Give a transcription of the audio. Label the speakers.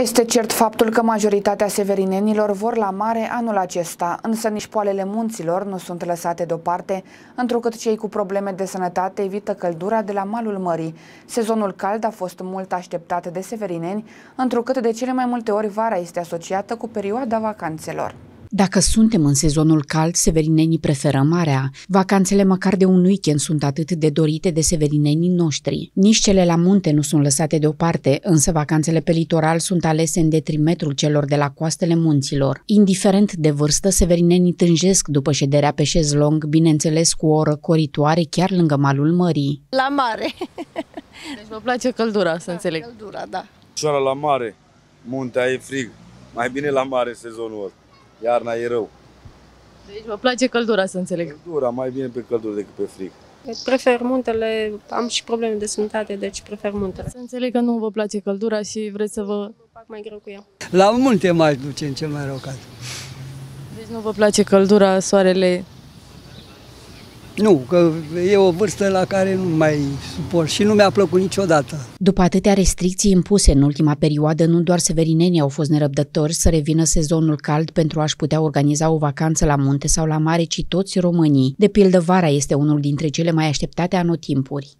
Speaker 1: Este cert faptul că majoritatea severinenilor vor la mare anul acesta, însă nici poalele munților nu sunt lăsate deoparte, întrucât cei cu probleme de sănătate evită căldura de la malul mării. Sezonul cald a fost mult așteptat de severineni, întrucât de cele mai multe ori vara este asociată cu perioada vacanțelor.
Speaker 2: Dacă suntem în sezonul cald, severinenii preferă marea. Vacanțele măcar de un weekend sunt atât de dorite de severinenii noștri. Nici cele la munte nu sunt lăsate deoparte, însă vacanțele pe litoral sunt alese în detrimentul celor de la coastele munților. Indiferent de vârstă, severinenii tânjesc după șederea pe șezlong, bineînțeles cu o oră coritoare chiar lângă malul mării.
Speaker 3: La mare.
Speaker 4: Deci vă place căldura, să
Speaker 3: Da,
Speaker 4: înțeleg.
Speaker 3: Căldura, da.
Speaker 5: Ușoară la mare, muntea e frig. Mai bine la mare sezonul ăsta. Iarna e rău.
Speaker 4: Deci vă place căldura, să înțeleg.
Speaker 5: Căldura, mai bine pe căldură decât pe frig.
Speaker 6: Prefer muntele, am și probleme de sănătate, deci prefer muntele.
Speaker 4: Să înțeleg că nu vă place căldura și vreți să vă...
Speaker 6: Fac mai greu cu ea.
Speaker 7: La munte mai duce în cel mai rău caz.
Speaker 4: Deci nu vă place căldura, soarele...
Speaker 7: Nu, că e o vârstă la care nu mai suport și nu mi-a plăcut niciodată.
Speaker 2: După atâtea restricții impuse în ultima perioadă, nu doar severinenii au fost nerăbdători să revină sezonul cald pentru a-și putea organiza o vacanță la munte sau la mare, ci toți românii. De pildă, vara este unul dintre cele mai așteptate anotimpuri.